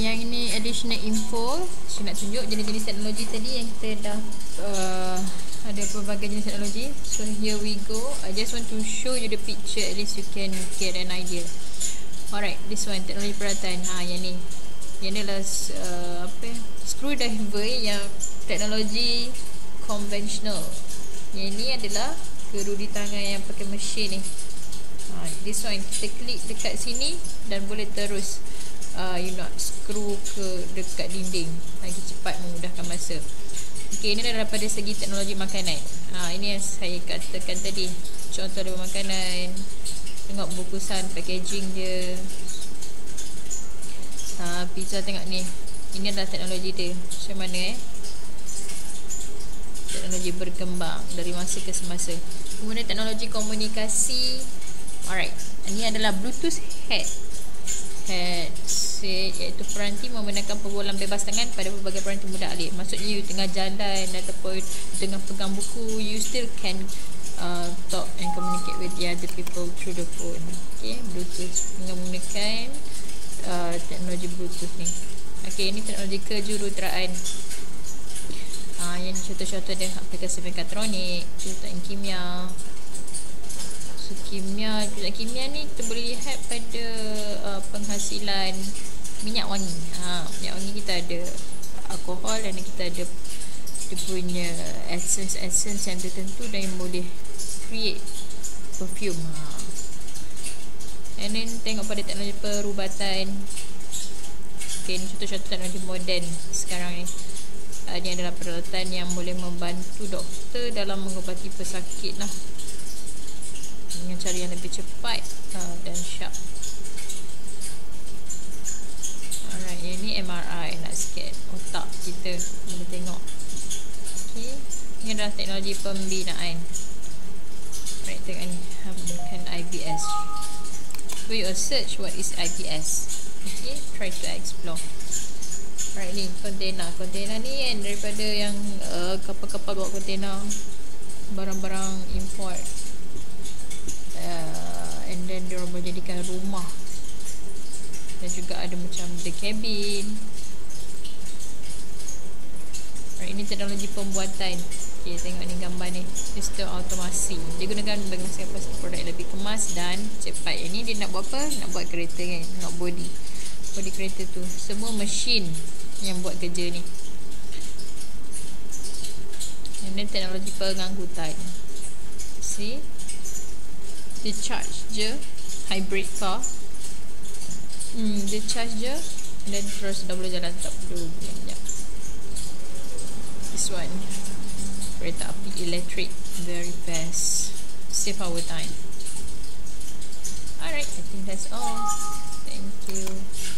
yang ini additional info saya nak tunjuk jenis-jenis teknologi tadi yang kita dah uh, ada pelbagai jenis teknologi. So here we go. I just want to show you the picture. At least you can get an idea. Alright this one teknologi peralatan. Ha yang ni. Yang ni adalah uh, apa screwdriver yang teknologi conventional. Yang ni adalah kerudi tangan yang pakai mesin ni. Ha, this one kita klik dekat sini dan boleh terus uh, you nak screw ke dekat dinding lagi cepat memudahkan masa. Okay, ini adalah daripada segi teknologi makanan. Ha, Ini yang saya katakan tadi. Contoh dari makanan Tengok bungkusan packaging dia. Ha, Pizza tengok ni. Ini adalah teknologi dia. Macam mana eh? Teknologi berkembang Dari masa ke semasa. Kemudian teknologi komunikasi. Alright. Ini adalah Bluetooth head headset iaitu peranti membenarkan perbualan bebas tangan pada pelbagai peranti mudah alih maksudnya you tengah jalan ataupun tengah pegang buku you still can uh, talk and communicate with the other people through the phone. Okay bluetooth menggunakan uh, teknologi bluetooth ni. Okay ini teknologi kejuruteraan. Uh, yang contoh-contoh dia aplikasi mekatronik juruteraan kimia kimia jurusan kimia ni kita boleh lihat pada uh, penghasilan minyak wangi. Ha, minyak wangi kita ada alkohol dan kita ada dia punya essence essence yang tertentu dan yang boleh create perfume. Ha. and then tengok pada teknologi perubatan. Okay, ni contoh-contoh teknologi moden sekarang ni. Uh, ni adalah peralatan yang boleh membantu doktor dalam mengobati pesakit lah dengan cara yang lebih cepat uh, dan sharp. Alright, yang ni MRI nak scan otak kita boleh tengok. Okay, ini adalah teknologi pembinaan. Alright, tengok ni, bukan IBS. Do you search what is IBS? Okay, try to explore. Alright ni, container. Container ni kan daripada yang uh, kapal-kapal bawa container barang-barang import uh, and then dia orang jadikan rumah. Dan juga ada macam the cabin. Right, ini teknologi pembuatan. Okay, tengok ni gambar ni. Sistem automasi. Dia gunakan bagi masyarakat produk lebih kemas dan cepat. Ini dia nak buat apa? nak buat kereta kan? Nak body. Body kereta tu. Semua mesin yang buat kerja ni. Ini teknologi pengangkutan see dia charge je hybrid car. Hmm, dia charge je dan terus dah boleh jalan tak perlu sekejap. This one kereta api electric very fast save our time. Alright I think that's all. Thank you